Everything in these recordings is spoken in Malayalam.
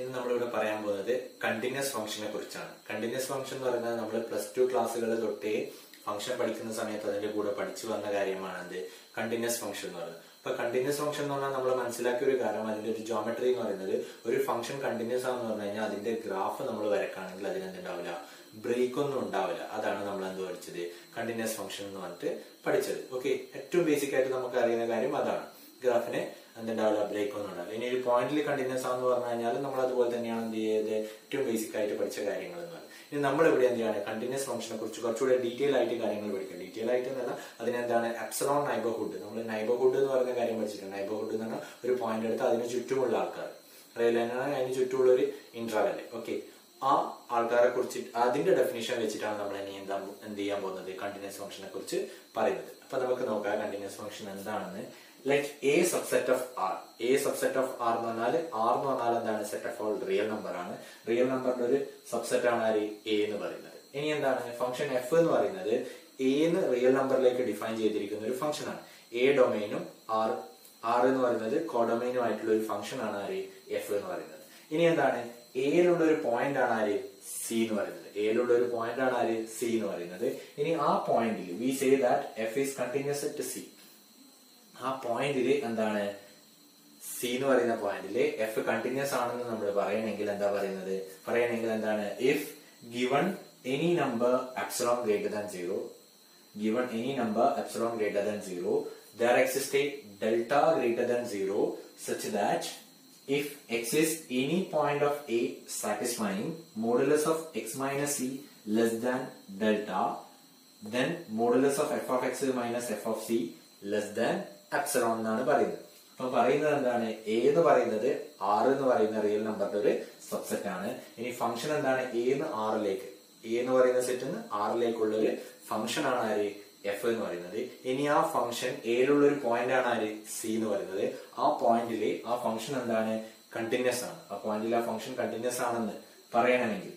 ഇന്ന് നമ്മളിവിടെ പറയാൻ പോകുന്നത് കണ്ടിന്യൂസ് ഫംഗ്ഷനെ കുറിച്ചാണ്. കണ്ടിന്യൂസ് ഫംഗ്ഷൻ എന്ന് പറയുന്നത് നമ്മൾ പ്ലസ് ടു ക്ലാസ്സുകൾ തൊട്ടേ ഫംഗ്ഷൻ പഠിക്കുന്ന സമയത്ത് അതിന്റെ കൂടെ പഠിച്ചു വന്ന കാര്യമാണ് എന്ത് കണ്ടിന്യൂസ് ഫംഗ്ഷൻ എന്ന് പറയുന്നത്. അപ്പൊ കണ്ടിന്യൂസ് ഫംഗ്ഷൻ എന്ന് പറഞ്ഞാൽ നമ്മൾ മനസ്സിലാക്കിയ ഒരു കാര്യം അതിന്റെ ഒരു ജോമെട്രി എന്ന് പറയുന്നത് ഒരു ഫംഗ്ഷൻ കണ്ടിന്യൂസ് ആണെന്ന് പറഞ്ഞു കഴിഞ്ഞാൽ അതിന്റെ ഗ്രാഫ് നമ്മൾ വരക്കാണെങ്കിൽ അതിനെന്തുണ്ടാവില്ല ബ്രേക്ക് ഒന്നും ഉണ്ടാവില്ല. അതാണ് നമ്മൾ എന്ത് പഠിച്ചത്? കണ്ടിന്യൂസ് ഫംഗ്ഷൻ എന്ന് പറഞ്ഞിട്ട് പഠിച്ചത്. ഓക്കെ ഏറ്റവും ബേസിക് ആയിട്ട് നമുക്ക് അറിയുന്ന കാര്യം അതാണ്. ഗ്രാഫിന് എന്തുണ്ടാവില്ല ബ്രേക്ക് ഒന്നും ഉണ്ടാവില്ല. ഇനി ഒരു പോയിന്റിൽ കണ്ടിന്യൂസ് ആണെന്ന് പറഞ്ഞു കഴിഞ്ഞാൽ നമ്മൾ അതുപോലെ തന്നെയാണ് എന്ത് ചെയ്ത് ഏറ്റവും ബേസിക് ആയിട്ട് പഠിച്ച കാര്യങ്ങൾ എന്ന് പറയുന്നത് ഇനി നമ്മൾ ഇവിടെ എന്താണ് കണ്ടിന്യൂസ് ഫംഗ്ഷനെ കുറിച്ച് കുറച്ചുകൂടെ ഡീറ്റെയിൽ ആയിട്ട് കാര്യങ്ങൾ പഠിക്കാം. ഡീറ്റെയിൽ ആയിട്ട് എന്നല്ല അതിനെന്താണ്? എപ്സലോൺ നൈബർഹുഡ് നമ്മൾ നൈബർഹുഡ് എന്ന് പറയുന്ന കാര്യം പഠിച്ചിട്ടുണ്ട്. നൈബർഹുഡ് എന്ന് പറഞ്ഞാൽ ഒരു പോയിന്റ് എടുത്ത് അതിന് ചുറ്റുമുള്ള ആൾക്കാർ. റെയിൽ ലൈനാണ് അതിന് ചുറ്റുമുള്ള ഒരു ഇന്റർവെൽ ഓക്കെ ആ ആൾക്കാരെ കുറിച്ച് അതിന്റെ ഡെഫിനേഷൻ വെച്ചിട്ടാണ് നമ്മൾ ഇനി എന്താ എന്ത് ചെയ്യാൻ പോകുന്നത്? കണ്ടിന്യൂസ് ഫംഗ്ഷനെ കുറിച്ച് പറയുന്നത്. അപ്പൊ നമുക്ക് നോക്കാം. കണ്ടിന്യൂസ് ഫംഗ്ഷൻ എന്താണെന്ന്. Like a subset of R a subset of R എന്ന് പറഞ്ഞാൽ ആർ എന്ന് പറഞ്ഞാൽ എന്താണ്? Set of all real number ആണ്. റിയൽ നമ്പറിന്റെ ഒരു സബ്സെറ്റ് ആണ് ആര്? എ എന്ന് പറയുന്നത്. ഇനി എന്താണ്? ഫംഗ്ഷൻ എഫ് എന്ന് പറയുന്നത് എ എന്ന് റിയൽ നമ്പറിലേക്ക് ഡിഫൈൻ ചെയ്തിരിക്കുന്ന ഒരു ഫംഗ്ഷൻ ആണ്. എ ഡൊമൈനും ആർ ആർ എന്ന് പറയുന്നത് കോഡൊമൈനും ആയിട്ടുള്ള ഒരു ഫംഗ്ഷൻ ആണ് ആര്? എഫ് എന്ന് പറയുന്നത്. ഇനി എന്താണ്? എയിലുള്ള ഒരു പോയിന്റ് ആണ് ആര്? സി എന്ന് പറയുന്നത്. എയിലുള്ള ഒരു പോയിന്റ് ആണ് ആര്? സി എന്ന് പറയുന്നത്. ഇനി ആ പോയിന്റിൽ we say that F is continuous at C ആ പോയിന്റിൽ എന്താണ് സി എന്ന് പറയുന്ന പോയിന്റിൽ എഫ് കണ്ടിന്യൂസ് ആണെന്ന് നമ്മൾ പറയണമെങ്കിൽ എന്താ പറയുന്നത് പറയണമെങ്കിൽ എന്താണ് if given any number epsilon greater than zero given any number epsilon greater than 0 there exists a delta greater than 0 such that if x is any point of a satisfying modulus of x minus c less than delta then modulus of f of x minus f of c less than epsilon എന്നാണ് പറയുന്നത്. അപ്പൊ പറയുന്നത് എന്താണ്? എ എന്ന് പറയുന്നത് ആറ് എന്ന് പറയുന്ന റിയൽ നമ്പറിന്റെ ഒരു സബ്സെറ്റ് ആണ്. ഇനി ഫംഗ്ഷൻ എന്താണ്? എ എന്ന് ആറിലേക്ക് എ എന്ന് പറയുന്ന സെറ്റ് ആറിലേക്കുള്ള ഒരു ഫംഗ്ഷൻ ആണ് ആര്? എഫ് എന്ന് പറയുന്നത്. ഇനി ആ ഫംഗ്ഷൻ എയിലുള്ള ഒരു പോയിന്റ് ആണ് ആര്? സി എന്ന് പറയുന്നത്. ആ പോയിന്റിൽ ആ ഫംഗ്ഷൻ എന്താണ്? കണ്ടിന്യൂസ് ആണ്. ആ പോയിന്റിൽ ആ ഫംഗ്ഷൻ കണ്ടിന്യൂസ് ആണെന്ന് പറയണമെങ്കിൽ.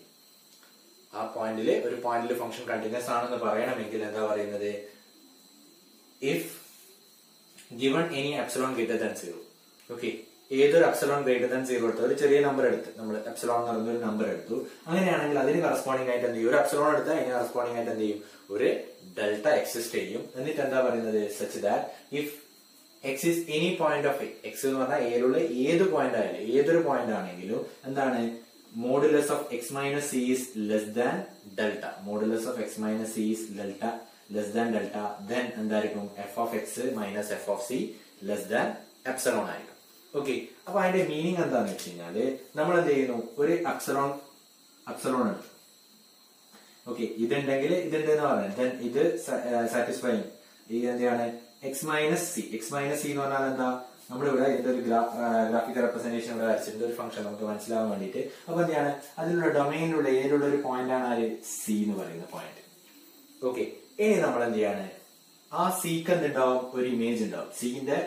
ആ പോയിന്റിൽ ഒരു പോയിന്റിൽ ഫംഗ്ഷൻ കണ്ടിന്യൂസ് ആണെന്ന് പറയണമെങ്കിൽ എന്താ പറയുന്നത്? If given any epsilon greater than zero okay ഏതൊരു എപ്സലോൺ ഗ്രേറ്റർ ദാൻ സീറോ എടുത്ത്? ഒരു ചെറിയ നമ്പർ എടുത്ത്. നമ്മൾ എപ്സലോൺ എന്ന് പറയുന്ന ഒരു നമ്പർ എടുത്തു. അങ്ങനെയാണെങ്കിൽ അതിന് കറസ്പോണ്ടിങ് ആയിട്ട് എന്ത് ചെയ്യും? ഒരു എപ്സലോൺ എടുത്താൽ അതിന് കറസ്പോണ്ടിങ് ആയിട്ട് എന്ത് ചെയ്യും? ഒരു ഡെൽറ്റ എക്സിസ്റ്റ് ചെയ്യും എന്നിട്ട് എന്താ പറയുന്നത്? Such that if X is any point of X എന്ന് പറഞ്ഞാൽ എയിലുള്ള ഏത് പോയിന്റ് ആയാലും ഏതൊരു പോയിന്റ് ആണെങ്കിലും എന്താണ്? Modulus of X minus C is less than delta modulus of X minus C is delta less than delta then എന്തായിരിക്കും? F of X minus F of C less than epsilon ആയിരിക്കും. ഓക്കെ അപ്പൊ അതിന്റെ മീനിങ് എന്താന്ന് വെച്ച് കഴിഞ്ഞാൽ നമ്മൾ എന്ത് ചെയ്യുന്നു? ഒരു അപ്സലോൺ അപ്സലോൺ ഉണ്ട് ഓക്കെ ഇതുണ്ടെങ്കിൽ ഇതുണ്ട് എന്ന് പറഞ്ഞത് ദെൻ ഇത് സാറ്റിസ്ഫൈങ് ഇത് എന്താണ് X minus C X minus C എന്ന് പറഞ്ഞാൽ എന്താ? നമ്മളിവിടെ ഇതിന്റെ ഒരു ഗ്രാഫിക്കൽ റെപ്രസെന്റേഷൻ ഇവിടെ വരച്ചിട്ടുണ്ട്. ഒരു ഫംഗ്ഷൻ നമുക്ക് മനസ്സിലാവാൻ വേണ്ടിയിട്ട്. അപ്പൊ എന്താണ് അതിലുള്ള ഡൊമൈനിലുള്ള ഏതിലുള്ള ഒരു പോയിന്റ് ആണ് ആര് സി എന്ന് പറയുന്ന പോയിന്റ് ഓക്കെ ഇനി നമ്മൾ എന്ത് ചെയ്യാണ് ആ സിക്ക് ഉണ്ടാവും ഒരു ഇമേജ് ഉണ്ടാവും. സിന്റെ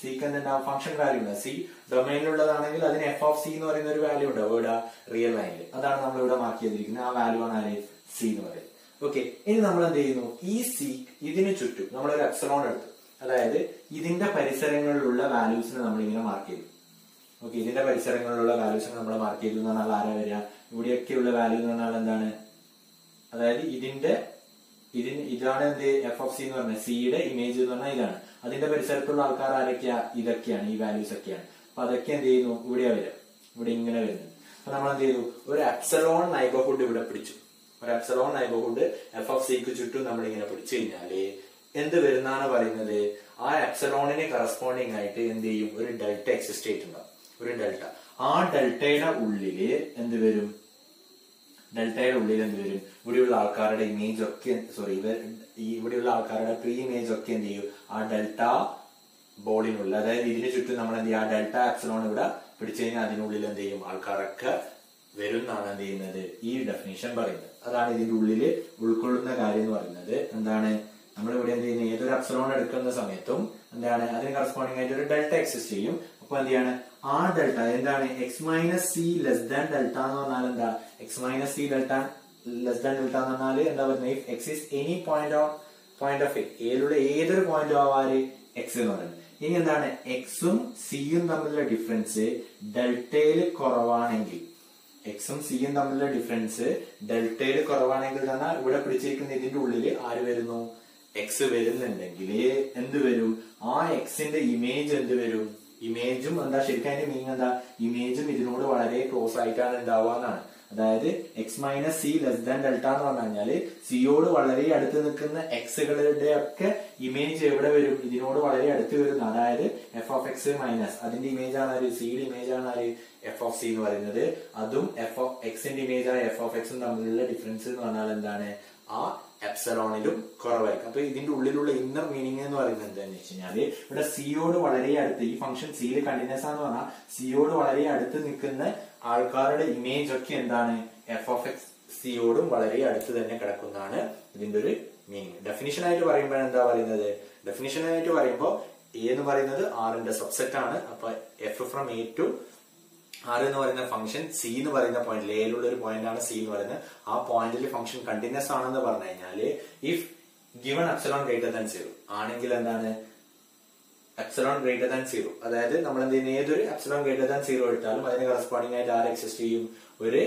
സിക്ക് ഉണ്ടാവും ഫംഗ്ഷൻ വാല്യൂ ഉണ്ടാവും. സി ഡൊമൈനിലുള്ളതാണെങ്കിൽ അതിന് എഫ് ഓഫ് സി എന്ന് പറയുന്ന ഒരു വാല്യൂ ഉണ്ടാവും. ഇവിടെ റിയൽ ലൈനിൽ അതാണ് നമ്മൾ ഇവിടെ മാർക്ക് ചെയ്തിരിക്കുന്നത്. ആ വാല്യൂ ആണ് ആര്? സി എന്ന് പറയുന്നത്. ഓക്കെ ഇനി നമ്മൾ എന്ത് ചെയ്യുന്നു? ഈ സി ഇതിന് ചുറ്റും നമ്മളൊരു എക്സലോൺ എടുത്തു. അതായത് ഇതിന്റെ പരിസരങ്ങളിലുള്ള വാല്യൂസിനെ നമ്മൾ ഇങ്ങനെ മാർക്ക് ചെയ്തു. ഓക്കെ ഇതിന്റെ പരിസരങ്ങളിലുള്ള വാല്യൂസിനെ നമ്മൾ മാർക്ക് ചെയ്തു. എന്ന് പറഞ്ഞാൽ ആരാ വരിക? ഇവിടെയൊക്കെയുള്ള വാല്യൂ എന്ന് പറഞ്ഞാൽ എന്താണ്? അതായത് ഇതിന്റെ ഇതിന് ഇതാണ് എന്ത് എഫ് ഓഫ് സി എന്ന് പറഞ്ഞത്? സിയുടെ ഇമേജ് എന്ന് പറഞ്ഞാൽ ഇതാണ്. അതിന്റെ പരിസരത്തുള്ള ആൾക്കാർ ആരൊക്കെയാ? ഇതൊക്കെയാണ് ഈ വാല്യൂസ് ഒക്കെയാണ്. അപ്പൊ അതൊക്കെ എന്ത് ചെയ്യുന്നു? ഇവിടെയാ വരിക. ഇവിടെ ഇങ്ങനെ വരുന്നത് അപ്പൊ നമ്മൾ എന്ത് ചെയ്തു? ഒരു അപ്സലോൺ നൈബർഹുഡ് ഇവിടെ പിടിച്ചു. ഒരു അപ്സലോൺ നൈബർഹുഡ് എഫ് ഓഫ് സിക്ക് ചുറ്റും നമ്മൾ ഇങ്ങനെ പിടിച്ചു കഴിഞ്ഞാൽ എന്ത് വരുന്നാണ് പറയുന്നത്? ആ എപ്സലോണിന് കറസ്പോണ്ടിങ് ആയിട്ട് എന്ത് ചെയ്യും? ഒരു ഡെൽറ്റ എക്സിസ്റ്റ് ഉണ്ടാവും ഒരു ഡെൽറ്റ ആ ഡെൽറ്റയുടെ ഉള്ളിൽ എന്ത് വരും? ഡെൽറ്റയുടെ ഉള്ളിൽ എന്ത് വരും? ഇവിടെയുള്ള ആൾക്കാരുടെ ഇമേജ് ഒക്കെ സോറി ഇവർ ഇവിടെയുള്ള ആൾക്കാരുടെ പ്രീ ഇമേജ് ഒക്കെ എന്ത് ചെയ്യും? ആ ഡെൽറ്റ ബോളിനുള്ള അതായത് ഇതിന് ചുറ്റും നമ്മൾ എന്ത് ചെയ്യും? ആ ഡെൽറ്റ ആക്സലോൺ ഇവിടെ പിടിച്ചു കഴിഞ്ഞാൽ അതിനുള്ളിൽ എന്ത് ചെയ്യും? ആൾക്കാരൊക്കെ വരും എന്നാണ് എന്ത് ചെയ്യുന്നത്? ഈ ഡെഫിനേഷൻ പറയുന്നത്. അതാണ് ഇതിന്റെ ഉള്ളിൽ ഉൾക്കൊള്ളുന്ന കാര്യം എന്ന് പറയുന്നത്. എന്താണ്? നമ്മൾ ഇവിടെ എന്ത് ചെയ്യുന്നത് ഏതൊരു അപ്സലോൺ എടുക്കുന്ന സമയത്തും എന്താണ്? അതിന് കറസ്പോണ്ടിങ് ആയിട്ട് ഒരു ഡെൽറ്റ എക്സിസ്റ്റ് ചെയ്യും. അപ്പൊ എന്ത് ആ ഡെൽറ്റ എന്താണ്? X minus C less than delta എന്ന് പറഞ്ഞാൽ എന്താ? X minus C delta less than delta എന്ന് പറഞ്ഞാൽ എന്താ പറയുന്നത് if X is any point of point of A ഏതിലുള്ള ഏതൊരു പോയിന്റ് ആവാറ്? എക്സ് എന്ന് പറയുന്നത്. ഇനി എന്താണ്? എക്സും സിയും തമ്മിലുള്ള ഡിഫറൻസ് ഡെൽറ്റയിൽ കുറവാണെങ്കിൽ എക്സും സിയും തമ്മിലുള്ള ഡിഫറൻസ് ഡെൽറ്റയിൽ കുറവാണെങ്കിൽ തന്നെ ഇവിടെ പിടിച്ചിരിക്കുന്ന ഇതിന്റെ ഉള്ളിൽ ആര് വരുന്നു? എക്സ് വരുന്നുണ്ടെങ്കിൽ എന്ത് വരും? ആ എക്സിന്റെ ഇമേജ് എന്ത് വരും? ഇമേജും എന്താ ശരിക്കും അതിന്റെ മീനിങ് എന്താ? ഇമേജും ഇതിനോട് വളരെ ക്ലോസ് ആയിട്ടാണ് ഉണ്ടാവുക എന്നാണ്. അതായത് X minus C less than delta എന്ന് പറഞ്ഞു കഴിഞ്ഞാൽ സിയോട് വളരെ അടുത്ത് നിൽക്കുന്ന എക്സുകളുടെ ഒക്കെ ഇമേജ് എവിടെ വരും? ഇതിനോട് വളരെ അടുത്ത് വരുന്ന അതായത് എഫ് ഓഫ് എക്സ് മൈനസ് അതിന്റെ ഇമേജ് ആണ് സിയുടെ ഇമേജ് ആണ് എഫ് ഓഫ് സി എന്ന് പറയുന്നത് അതും എഫ് ഓഫ് എക്സിന്റെ ഇമേജ് ആയ എഫ് ഓഫ് എക്സും തമ്മിലുള്ള ഡിഫറൻസ് എന്ന് പറഞ്ഞാൽ എന്താണ്? ആ എപ്സലോണിലും കുറവായിരിക്കും. അപ്പൊ ഇതിന്റെ ഉള്ളിലുള്ള ഇന്നർ മീനിങ് എന്ന് പറയുന്നത് എന്താണെന്ന് വെച്ച് കഴിഞ്ഞാൽ ഇവിടെ സിയോട് വളരെ അടുത്ത് ഈ ഫംഗ്ഷൻ സിയിൽ കണ്ടിന്യൂസ് ആണെന്ന് പറഞ്ഞാൽ സിയോട് വളരെ അടുത്ത് നിൽക്കുന്ന ആൾക്കാരുടെ ഇമേജ് ഒക്കെ എന്താണ്? എഫ് ഓഫ് എക്സ് സിയോടും വളരെ അടുത്ത് തന്നെ കിടക്കുന്നതാണ് ഇതിന്റെ ഒരു മീനിങ് ഡെഫിനിഷൻ ആയിട്ട് പറയുമ്പോൾ എന്താ പറയുന്നത്? ഡെഫിനിഷൻ ആയിട്ട് പറയുമ്പോൾ എ എന്ന് പറയുന്നത് ആറിന്റെ സബ്സെറ്റ് ആണ്. അപ്പൊ F from A to R എന്ന് പറയുന്ന ഫംഗ്ഷൻ സി എന്ന് പറയുന്ന പോയിന്റ് എയിലുള്ള ഒരു പോയിന്റ് ആണ് സി എന്ന് പറയുന്നത്. ആ പോയിന്റിൽ ഫംഗ്ഷൻ കണ്ടിന്യൂസ് ആണെന്ന് പറഞ്ഞു കഴിഞ്ഞാൽ if given epsilon greater than zero ആണെങ്കിൽ എന്താണ്? എപ്സലോൺ ഗ്രേറ്റർ ദാൻ സീറോ അതായത് നമ്മൾ എന്ത് ചെയ്യുന്ന? ഏതൊരു എപ്സലോൺ ഗ്രേറ്റർ ദാൻ സീറോ എടുത്താലും അതിന് കറസ്പോണ്ടിങ് ആയിട്ട് ആർ എക്സിസ്റ്റ് ചെയ്യും. ഒരു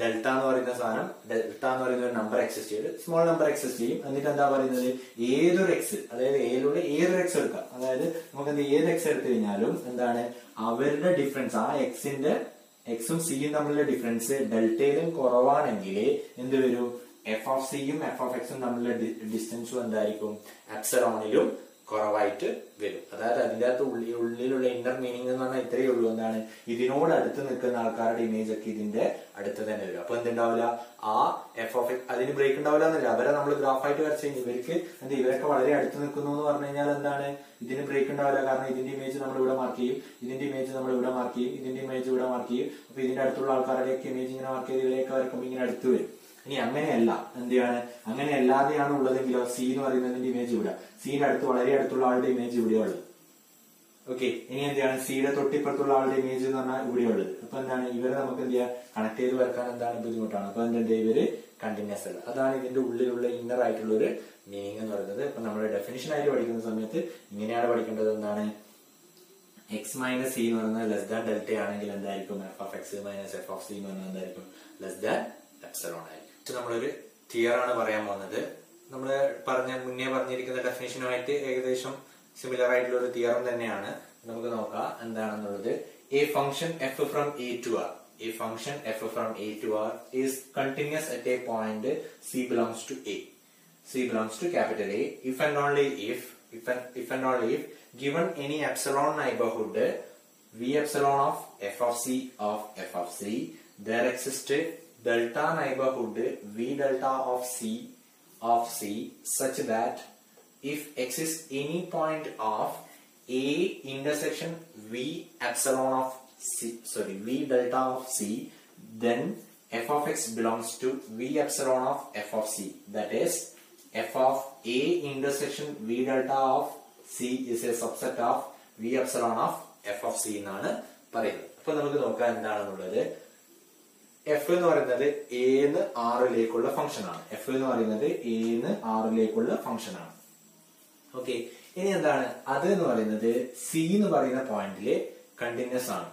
ഡെൽറ്റ എന്ന് പറയുന്ന സാധനം ഡെൽറ്റ എന്ന് പറയുന്ന ഒരു നമ്പർ എക്സിസ്റ്റ് ചെയ്ത് സ്മോൾ നമ്പർ എക്സിസ്റ്റ് ചെയ്യും. എന്നിട്ട് എന്താ പറയുന്നത്? ഏതൊരു എക്സ് അതായത് എയിലൂടെ ഏതൊരു എക്സ് എടുക്കാം. അതായത് നമുക്ക് എന്ത് ഏത് എക്സ് എടുത്തു കഴിഞ്ഞാലും എന്താണ്? അവരുടെ ഡിഫറൻസ് ആ എക്സിന്റെ എക്സും സിയും തമ്മിലുള്ള ഡിഫറൻസ് ഡെൽറ്റയിലും കുറവാണെങ്കിൽ എന്ത് വരും? എഫ് ഓഫ് സിയും എഫ് ഓഫ് എക്സും തമ്മിലുള്ള ഡിസ്റ്റൻസും എന്തായിരിക്കും? എപ്സറോണിലും കുറവായിട്ട് വരും. അതായത് അതിന്റെ അകത്ത് ഉള്ളി ഉള്ളിലുള്ള ഇന്നർ മീനിങ് എന്ന് പറഞ്ഞാൽ ഇത്രയേ ഉള്ളൂ. എന്താണ്? ഇതിനോട് അടുത്ത് നിൽക്കുന്ന ആൾക്കാരുടെ ഇമേജ് ഒക്കെ ഇതിന്റെ അടുത്ത് തന്നെ വരും. അപ്പൊ എന്തുണ്ടാവില്ല? ആ എഫ് ഓഫ് അതിന് ബ്രേക്ക് ഉണ്ടാവില്ല എന്നല്ല. അവരെ നമ്മൾ ഗ്രാഫായിട്ട് വരച്ച് കഴിഞ്ഞാൽ ഇവർക്ക് എന്താ ഇവരൊക്കെ വളരെ അടുത്ത് നിൽക്കുന്നു എന്ന് പറഞ്ഞു കഴിഞ്ഞാൽ എന്താണ്? ഇതിന് ബ്രേക്ക് ഉണ്ടാവില്ല. കാരണം ഇതിന്റെ ഇമേജ് നമ്മൾ ഇവിടെ മാർക്ക് ചെയ്യും. ഇതിന്റെ ഇമേജ് നമ്മൾ ഇവിടെ മാർക്ക് ചെയ്യും. ഇതിന്റെ ഇമേജ് ഇവിടെ മാർക്ക് ചെയ്യും. അപ്പൊ ഇതിന്റെ അടുത്തുള്ള ആൾക്കാരുടെയൊക്കെ ഇമേജ് ഇങ്ങനെ മാർക്ക് ചെയ്ത് ഇവരെയൊക്കെ വരക്കുമ്പോൾ ഇങ്ങനെ അടുത്ത് വരും. ഇനി അങ്ങനെയല്ല. എന്താണ് അങ്ങനെ അല്ലാതെയാണ് ഉള്ളതെങ്കിലോ സി എന്ന് പറയുന്നതിന്റെ ഇമേജ് ഇവിടെ? സിയുടെ അടുത്ത് വളരെ അടുത്തുള്ള ആളുടെ ഇമേജ് ഇവിടെയുള്ളത് ഓക്കെ ഇനി എന്താണ് സിയുടെ തൊട്ടിപ്പുറത്തുള്ള ആളുടെ ഇമേജ് എന്ന് പറഞ്ഞാൽ ഇവിടെയുള്ളത് അപ്പൊ എന്താണ്? ഇവരെ നമുക്ക് എന്ത് ചെയ്യാം? കണക്ട് ചെയ്ത് വരക്കാൻ എന്താണ് ബുദ്ധിമുട്ടാണ്? അപ്പൊ എന്താ ഇവർ? കണ്ടിന്യൂസ് അല്ല. അതാണ് ഇതിന്റെ ഉള്ളിലുള്ള ഇന്നർ ആയിട്ടുള്ള ഒരു മീനിങ് എന്ന് പറയുന്നത്. അപ്പൊ നമ്മുടെ ഡെഫിനിഷൻ ആയിട്ട് പഠിക്കുന്ന സമയത്ത് ഇങ്ങനെയാണ് പഠിക്കേണ്ടത് എന്താണ്? എക്സ് മൈനസ് സി എന്ന് പറയുന്നത് ലെസ് ദാൻ ഡെൽറ്റ ആണെങ്കിൽ എന്തായിരിക്കും? F of X minus F of C എന്ന് പറഞ്ഞാൽ എന്തായിരിക്കും? ലെസ് ദാൻ എപ്സലോൺ ആയിരിക്കും. നമ്മളൊരു തിയർ ആണ് പറയാൻ പോകുന്നത്. നമ്മൾ പറഞ്ഞ മുന്നേ പറഞ്ഞിരിക്കുന്ന ഡെഫിനേഷനുമായിട്ട് ഏകദേശം സിമിലർ ആയിട്ടുള്ള ഒരു തിയറം തന്നെയാണ്. നമുക്ക് നോക്കാം എന്താണെന്നുള്ളത്. A function F from A to R a function F from A to R is continuous at a point C belongs to A C belongs to capital A if and only if if and only if given any epsilon neighbourhood V epsilon of F of C of F of C there a delta neighborhood v delta of c of c such that if x is any point of a intersection v epsilon of c sorry v delta of c then f of x belongs to v epsilon of f of c that is f of a intersection v delta of c is a subset of v epsilon of f of c എന്നാണ് പറയുന്നത് അപ്പൊ നമുക്ക് നോക്കാം എന്താണെന്നുള്ളത് എഫ് എന്ന് പറയുന്നത് എന്ന് ആറിലേക്കുള്ള ഫംഗ്ഷൻ ആണ്. എഫ് എന്ന് പറയുന്നത് എന്ന് ആറിലേക്കുള്ള ഫംഗ്ഷൻ ആണ്. ഓക്കെ ഇനി എന്താണ്? അത് എന്ന് പറയുന്നത് സി എന്ന് പറയുന്ന പോയിന്റിൽ കണ്ടിന്യൂസ് ആണ്.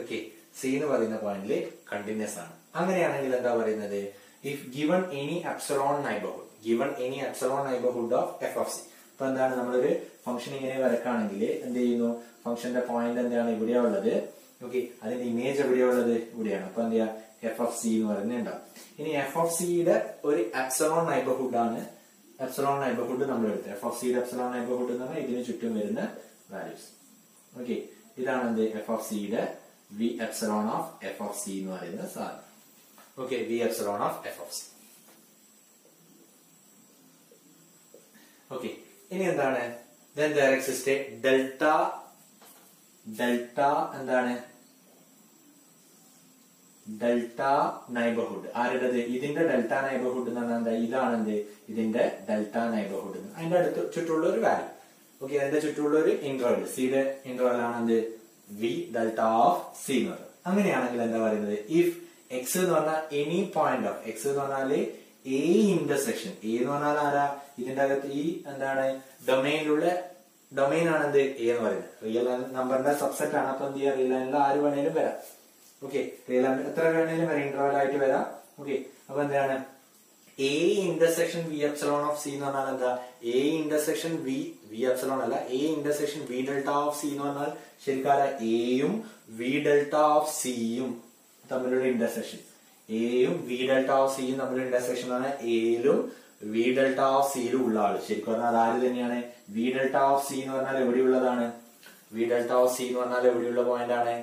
ഓക്കെ സി എന്ന് പറയുന്ന പോയിന്റിൽ കണ്ടിന്യൂസ് ആണ്. അങ്ങനെയാണെങ്കിൽ എന്താ പറയുന്നത്? If given any epsilon neighbourhood given any epsilon neighbourhood of F of C അപ്പൊ എന്താണ്? നമ്മളൊരു ഫംഗ്ഷൻ ഇങ്ങനെ വരക്കാണെങ്കിൽ എന്ത് ചെയ്യുന്നു? ഫംഗ്ഷന്റെ പോയിന്റ് എന്താണ് ഇവിടെയാ ഉള്ളത്? ഓക്കെ അതിന്റെ ഇമേജ് എവിടെയാ ഉള്ളത്? ഇവിടെയാണ്. അപ്പൊ എന്ത് എഫ് ഓഫ് സി എന്ന് പറയുന്നത് ഉണ്ടാവും ഇനി എഫ് ഓഫ് സിയുടെ ഒരു അപ്സലോൺ നൈബർഹുഡ് ആണ്. എപ്സലോൺ നൈബർഹുഡ് നമ്മൾ എടുത്തത് എഫ് ഓഫ് സിയുടെ എപ്സലോൺ നൈബർഹുഡ് എന്ന് പറഞ്ഞാൽ ഇതിന് ചുറ്റും വരുന്ന വാല്യൂസ് ഓക്കെ ഇതാണ് എന്ത് എഫ് ഓഫ് സിയുടെ V epsilon of F of C എന്ന് പറയുന്ന സാധനം. Okay V epsilon of F of C okay ഇനി എന്താണ്? There exists a delta delta എന്താണ്? ഡെൽറ്റ നൈബർഹുഡ് ആരുടേത്? ഇതിന്റെ ഡെൽറ്റ നൈബർഹുഡ് എന്ന് പറഞ്ഞാൽ എന്താ? ഇതാണ് എന്ത് ഇതിന്റെ ഡെൽറ്റ നൈബർഹുഡ് അതിന്റെ അടുത്ത് ചുറ്റുള്ള ഒരു വാല്യൂ ഓക്കെ അതിന്റെ ചുറ്റുള്ള ഒരു ഇന്റർവൽ സിയുടെ ഇന്റർവൽ ആണ് എന്ത് വി ഡെൽറ്റ ഓഫ് സി എന്ന് പറയുന്നത് അങ്ങനെയാണെങ്കിൽ എന്താ പറയുന്നത്? ഇഫ് എക്സ് എന്ന് പറഞ്ഞാൽ എനി പോയിന്റ് ഓഫ് എക്സ് എന്ന് പറഞ്ഞാൽ എ ഇന്റർസെക്ഷൻ എ എന്ന് പറഞ്ഞാൽ ആരാ? ഇതിന്റെ അകത്ത് ഈ എന്താണ്? ഡൊമൈനിലുള്ള ഡൊമൈൻ ആണ് എന്ത് എ എന്ന് പറയുന്നത് റിയൽ നമ്പറിന്റെ സബ്സെറ്റ് ആണ്. അപ്പൊ എന്ത് ചെയ്യാം? റിയൽ ആര് വേണേലും വരാം. ഓക്കെ എത്ര വേണേലും വരാം ഇന്റർവൽ ആയിട്ട് വരാം. ഓക്കെ അപ്പൊ എന്താണ് A intersection V epsilon of C എന്ന് പറഞ്ഞാൽ എന്താ? A intersection V V epsilon അല്ല A intersection V delta of C എന്ന് പറഞ്ഞാൽ ശരിക്കും എയും വി ഡെൽറ്റ ഓഫ് സിയും തമ്മിലുള്ള ഇന്റർസെക്ഷൻ എയും വി ഡെൽറ്റ ഓഫ് സിയും തമ്മിലുള്ള ഇന്റർസെക്ഷൻ ആണ് എയിലും വി ഡെൽറ്റ ഓഫ് സിയിലും ഉള്ള ആൾ. ശരിക്കും പറഞ്ഞാൽ അത് ആര് തന്നെയാണ്? വി ഡെൽറ്റ ഓഫ് സി എന്ന് പറഞ്ഞാൽ എവിടെയുള്ളതാണ്? വി ഡെൽറ്റ ഓഫ് സി എന്ന് പറഞ്ഞാൽ എവിടെയുള്ള പോയിന്റ് ആണ്?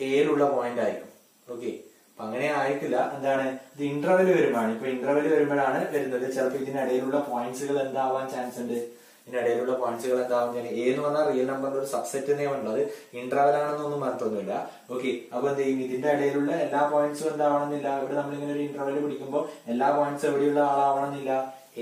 എയിലുള്ള പോയിന്റ് ആയിരിക്കും. ഓക്കെ അപ്പൊ അങ്ങനെ ആയിട്ടില്ല. എന്താണ്? ഇത് ഇന്റർവെൽ വരുമ്പോഴാണ്. ഇപ്പൊ ഇന്റർവെൽ വരുമ്പോഴാണ് വരുന്നത്. ചിലപ്പോൾ ഇതിനിടയിലുള്ള പോയിന്റ്സുകൾ എന്താവാൻ ചാൻസ് ഉണ്ട്. ഇതിനിടയിലുള്ള പോയിന്റ്സുകൾ എന്താവാൻ എ എന്ന് പറഞ്ഞാൽ റിയൽ നമ്പറിന്റെ ഒരു സബ്സെറ്റ് ഉള്ളത് ഇന്റർവൽ ആണെന്നൊന്നും പറഞ്ഞിട്ടൊന്നുമില്ല. ഓക്കെ അപ്പൊ എന്ത് ചെയ്യും? ഇതിന്റെ ഇടയിലുള്ള എല്ലാ പോയിന്റ്സും എന്താവണമെന്നില്ല. ഇവിടെ നമ്മൾ ഇങ്ങനെ ഒരു ഇന്റർവൽ പിടിക്കുമ്പോൾ എല്ലാ പോയിന്റ്സും എവിടെയുള്ള ആളാവണമെന്നില്ല?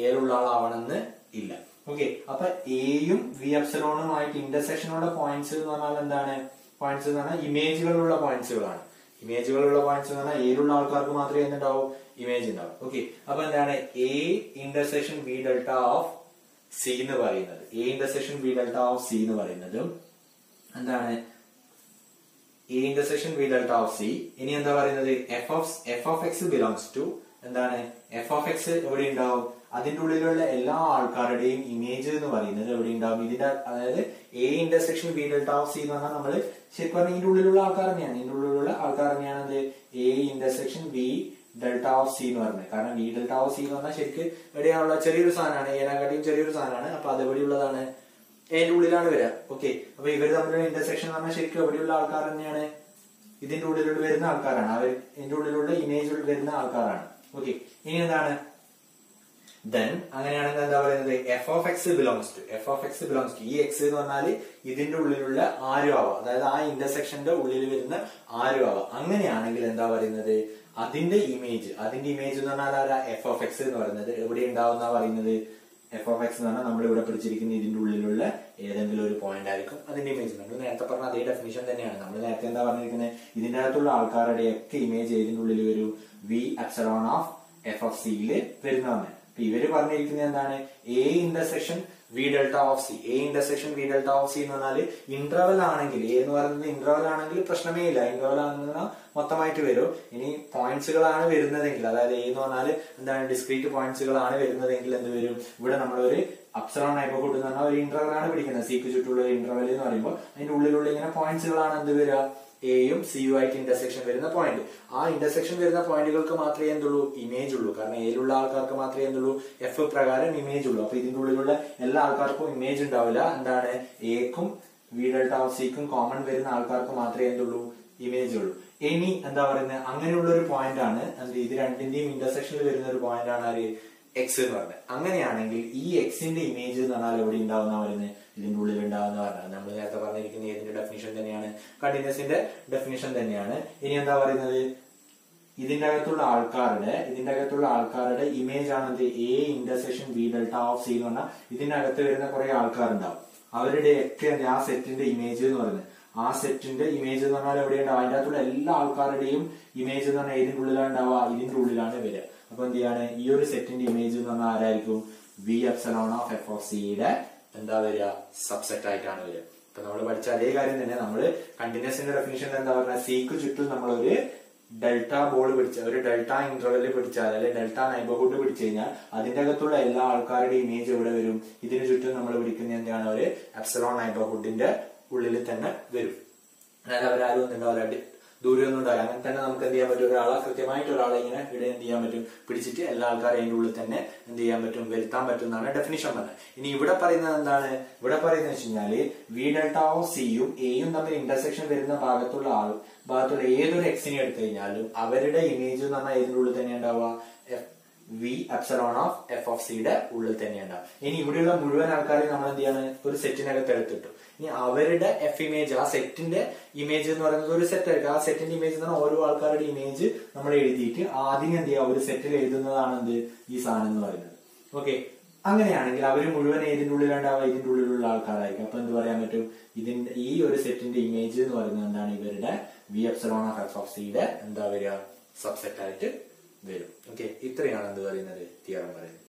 എയിലുള്ള ആളാവണമെന്ന് ഇല്ല. ഓക്കെ അപ്പൊ എയും വി എപ്സലോണുമായിട്ട് ഇന്റർസെക്ഷനുള്ള പോയിന്റ്സ് എന്ന് പറഞ്ഞാൽ എന്താണ്? പോയിന്റ്സ് എന്ന് പറഞ്ഞാൽ ഇമേജുകളുള്ള പോയിന്റ്സുകളാണ് ഇമേജുകളുള്ള പോയിന്റ്സ് എന്ന് പറഞ്ഞാൽ എയിലുള്ള ആൾക്കാർക്ക് മാത്രമേ എന്തുണ്ടാവും? ഇമേജ് ഉണ്ടാവും. ഓക്കെ അപ്പൊ എന്താണ്? A intersection B delta of C എന്ന് പറയുന്നത്. A intersection B delta of C എന്ന് പറയുന്നത് എന്താണ്? A intersection B delta of C ഇനി എന്താ പറയുന്നത്? F of F of X belongs to എന്താണ്? എഫ് ഓഫ് എക്സ് എവിടെ ഉണ്ടാവും? അതിന്റെ ഉള്ളിലുള്ള എല്ലാ ആൾക്കാരുടെയും ഇമേജ് എന്ന് പറയുന്നത് എവിടെ ഉണ്ടാവും? ഇതിന്റെ അതായത് A intersection B delta of C എന്ന് പറഞ്ഞാൽ നമ്മൾ ശരിക്കും പറഞ്ഞാൽ ഇതിന്റെ ഉള്ളിലുള്ള ആൾക്കാർ തന്നെയാണ്. ഇതിന്റെ ഉള്ളിലുള്ള ആൾക്കാർ തന്നെയാണ് എന്ത്? A intersection B delta of C എന്ന് പറയുന്നത്. കാരണം ബി ഡെൽറ്റ ഓഫ് സി എന്ന് പറഞ്ഞാൽ ശരിക്കും എവിടെയാണുള്ള ചെറിയൊരു സാധനമാണ്. ഏനാക്കാട്ടിയും ചെറിയൊരു സാധനമാണ്. അപ്പൊ അത് എവിടെയുള്ളതാണ് എന്റെ ഉള്ളിലാണ് വരിക. ഓക്കെ അപ്പൊ ഇവർ തമ്മിലുള്ള ഇന്റർസെക്ഷൻ എന്ന് പറഞ്ഞാൽ ശരിക്കും എവിടെയുള്ള ആൾക്കാർ തന്നെയാണ്? ഇതിന്റെ ഉള്ളിലൂടെ വരുന്ന ആൾക്കാരാണ്. അവർ ഇതിന്റെ ഉള്ളിലൂടെ ഇമേജ് വരുന്ന ആൾക്കാരാണ്. ഓക്കെ ഇനി എന്താണ്? ദെൻ അങ്ങനെയാണെങ്കിൽ എന്താ പറയുന്നത്? F of X belongs to F of X belongs to ഈ എക്സ് എന്ന് പറഞ്ഞാൽ ഇതിന്റെ ഉള്ളിലുള്ള ആരും ആവാം അതായത് ആ ഇന്റർസെക്ഷന്റെ ഉള്ളിൽ വരുന്ന ആരും ആവാം അങ്ങനെയാണെങ്കിൽ എന്താ പറയുന്നത്? അതിന്റെ ഇമേജ് അതിന്റെ ഇമേജ് എന്ന് പറഞ്ഞാൽ എഫ് ഓഫ് എക്സ് എന്ന് പറയുന്നത്. എവിടെ ഉണ്ടാവുന്ന പറയുന്നത്? എഫ് ഓഫ് എക്സ് എന്ന് പറഞ്ഞാൽ നമ്മൾ ഇവിടെ പിടിച്ചിരിക്കുന്ന ഇതിന്റെ ഉള്ളിലുള്ള ഏതെങ്കിലും ഒരു പോയിന്റ് ആയിരിക്കും. അതിന്റെ ഇമേജ് നമ്മൾ നേരത്തെ പറഞ്ഞ അതേ ഡെഫിനിഷൻ തന്നെയാണ്. നമ്മൾ നേരത്തെ എന്താ പറഞ്ഞിരിക്കുന്നത് ഇതിന്റെ അകത്തുള്ള ആൾക്കാരുടെ ഒക്കെ ഇമേജ് ഇതിന്റെ ഉള്ളിൽ ഒരു V epsilon of F of സിയിൽ വരുന്നതാണ്. ഇവർ പറഞ്ഞിരിക്കുന്നത് എന്താണ്? A intersection V delta of C A intersection V delta of C എന്ന് പറഞ്ഞാൽ ഇന്റർവൽ ആണെങ്കിൽ എ എന്ന് പറയുന്നത് ഇന്റർവൽ ആണെങ്കിൽ പ്രശ്നമേ ഇല്ല. ഇന്റർവൽ ആണെന്ന് മൊത്തമായിട്ട് വരും. ഇനി പോയിന്റ്സുകളാണ് വരുന്നതെങ്കിൽ അതായത് എ എന്ന് പറഞ്ഞാൽ എന്താണ് ഡിസ്ക്രീറ്റ് പോയിന്റ്സുകളാണ് വരുന്നതെങ്കിൽ എന്ത് വരും? ഇവിടെ നമ്മളൊരു അപ്സറോൺ നൈബർഹുഡ് എന്ന് പറഞ്ഞാൽ ഒരു ഇന്റർവൽ ആണ് പിടിക്കുന്നത്. സിക്ക് ചുറ്റുള്ള ഇന്റർവൽ എന്ന് പറയുമ്പോൾ അതിന്റെ ഉള്ളിലുള്ള ഇങ്ങനെ പോയിന്റ്സുകളാണ് എന്ത് വരിക? എയും സിയു ആയിട്ട് ഇന്റർസെക്ഷൻ വരുന്ന പോയിന്റ് ആ ഇന്റർസെക്ഷൻ വരുന്ന പോയിന്റുകൾക്ക് മാത്രമേ എന്തുള്ളൂ? ഇമേജ് ഉള്ളൂ. കാരണം എയിലുള്ള ആൾക്കാർക്ക് മാത്രമേ എന്തുള്ളൂ? എഫ് പ്രകാരം ഇമേജ് ഉള്ളൂ. അപ്പൊ ഇതിന്റെ ഉള്ളിലുള്ള എല്ലാ ആൾക്കാർക്കും ഇമേജ് ഉണ്ടാവില്ല. എന്താണ്? എക്കും വി ഡെൽറ്റ സിക്കും കോമൺ വരുന്ന ആൾക്കാർക്ക് മാത്രമേ എന്തുള്ളൂ? ഇമേജ് ഉള്ളൂ. ഇനി എന്താ പറയുന്നത് അങ്ങനെയുള്ള ഒരു പോയിന്റ് ആണ് ഇത് രണ്ടിന്റെയും ഇന്റർസെക്ഷനിൽ വരുന്ന ഒരു പോയിന്റ് ആണ് ആര്? എക്സ് എന്ന് പറഞ്ഞത് അങ്ങനെയാണെങ്കിൽ ഈ എക്സിന്റെ ഇമേജ് എന്ന് പറഞ്ഞാൽ എവിടെ ഉണ്ടാവുന്ന പറയുന്നത് ഇതിന്റെ ഉള്ളിൽ ഉണ്ടാകുന്ന പറഞ്ഞാൽ നമ്മൾ നേരത്തെ പറഞ്ഞിരിക്കുന്ന ഏതിന്റെ ഡെഫിനിഷൻ തന്നെയാണ്? കണ്ടിന്യൂസിന്റെ ഡെഫിനിഷൻ തന്നെയാണ്. ഇനി എന്താ പറയുന്നത്? ഇതിന്റെ അകത്തുള്ള ആൾക്കാരുടെ ഇതിന്റെ അകത്തുള്ള ആൾക്കാരുടെ ഇമേജ് ആണ് A intersection B delta of C എന്ന് പറഞ്ഞാൽ ഇതിന്റെ അകത്ത് വരുന്ന കുറെ ആൾക്കാരുണ്ടാവും. അവരുടെ ഒക്കെ എന്ത്? ആ സെറ്റിന്റെ ഇമേജ് എന്ന് പറയുന്നത്. ആ സെറ്റിന്റെ ഇമേജ് എന്ന് പറഞ്ഞാൽ എവിടെയുണ്ടാവും? അതിന്റെ അകത്തുള്ള എല്ലാ ആൾക്കാരുടെയും ഇമേജ് എന്ന് പറഞ്ഞാൽ ഏതിന്റെ ഉള്ളിലാണ് ഉണ്ടാവുക? ഇതിന്റെ ഉള്ളിലാണ് വരിക. അപ്പൊ എന്ത് ചെയ്യാണ്? ഈ ഒരു സെറ്റിന്റെ ഇമേജ് എന്ന് പറഞ്ഞാൽ ആരായിരിക്കും? V epsilon of F of സിയുടെ എന്താ വരിക സബ്സെറ്റ് ആയിട്ടാണ് വരിക. ഇപ്പൊ നമ്മൾ പഠിച്ച അതേ കാര്യം തന്നെ നമ്മൾ കണ്ടിന്യൂസിന്റെ ഡെഫിനേഷൻ എന്താ പറയുക സിക്ക് ചുറ്റും നമ്മളൊരു ഡെൽറ്റ ബോൾ പിടിച്ച ഒരു ഡെൽറ്റ ഇന്റർവെൽ പിടിച്ചാൽ അല്ലെങ്കിൽ ഡെൽറ്റ നൈബർഹുഡ് പിടിച്ചു കഴിഞ്ഞാൽ അതിന്റെ അകത്തുള്ള എല്ലാ ആൾക്കാരുടെ ഇമേജ് എവിടെ വരും? ഇതിനു ചുറ്റും നമ്മൾ പിടിക്കുന്ന എന്താണ് ഒരു എപ്സലോൺ നൈബർഹുഡിന്റെ ഉള്ളിൽ തന്നെ വരും. അതായത് അവരാരും എന്താ ഉണ്ടാവില്ല ദൂരെ ഒന്നും ഉണ്ടാവില്ല അങ്ങനെ തന്നെ നമുക്ക് എന്ത് ചെയ്യാൻ പറ്റും? ഒരാളെ കൃത്യമായിട്ട് ഒരാളെ ഇങ്ങനെ ഇവിടെ എന്ത് ചെയ്യാൻ പറ്റും? പിടിച്ചിട്ട് എല്ലാ ആൾക്കാരെയും അതിന്റെ ഉള്ളിൽ തന്നെ എന്ത് ചെയ്യാൻ പറ്റും? വരുത്താൻ പറ്റും എന്നാണ് ഡെഫിനിഷൻ പറഞ്ഞത്. ഇനി ഇവിടെ പറയുന്നത് എന്താണ്? ഇവിടെ പറയുന്നത് വെച്ച് കഴിഞ്ഞാൽ വി ഡെൽറ്റ സിയും എയും തമ്മിൽ ഇന്റർസെക്ഷൻ വരുന്ന ഭാഗത്തുള്ള ആൾ ഭാഗത്തുള്ള ഏതൊരു എക്സിനെ എടുത്തു കഴിഞ്ഞാലും അവരുടെ ഇമേജ് എന്ന് പറഞ്ഞാൽ ഇതിന്റെ ഉള്ളിൽ തന്നെ ഉണ്ടാവുക? V epsilon of F of സിയുടെ ഉള്ളിൽ തന്നെ ഉണ്ടാവും ഇനി ഇവിടെയുള്ള മുഴുവൻ ആൾക്കാരെയും നമ്മൾ എന്ത് ചെയ്യാണ്? ഒരു സെറ്റിനകത്ത് എടുത്തിട്ടു. ഇനി അവരുടെ എഫ് ഇമേജ് ആ സെറ്റിന്റെ ഇമേജ് എന്ന് പറയുന്നത് ഒരു സെറ്റ് ആയിരിക്കും. ആ സെറ്റിന്റെ ഇമേജ് എന്ന് പറഞ്ഞാൽ ഓരോ ആൾക്കാരുടെ ഇമേജ് നമ്മൾ എഴുതിയിട്ട് ആദ്യം എന്ത് ചെയ്യുക? ഒരു സെറ്റിൽ എഴുതുന്നതാണ് എന്ത്? ഈ സാധനം എന്ന് പറയുന്നത്. ഓക്കെ അങ്ങനെയാണെങ്കിൽ അവർ മുഴുവൻ ഏതിന്റെ ഉള്ളിലുണ്ടാവുക? ഇതിന്റെ ഉള്ളിലുള്ള ആൾക്കാരായിരിക്കും. അപ്പൊ എന്ത് പറയാൻ പറ്റും? ഇതിന്റെ ഈ ഒരു സെറ്റിന്റെ ഇമേജ് എന്ന് പറയുന്നത് എന്താണ്? ഇവരുടെ V epsilon of F of സിയുടെ എന്താ വരിക? സബ്സെറ്റ് ആയിട്ട് വരും. ഓക്കെ ഇത്രയാണ് എന്ത് പറയുന്നത് തിയറം പറയുന്നത്.